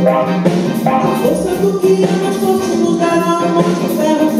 Você do que nos torce lugar, amor de ferro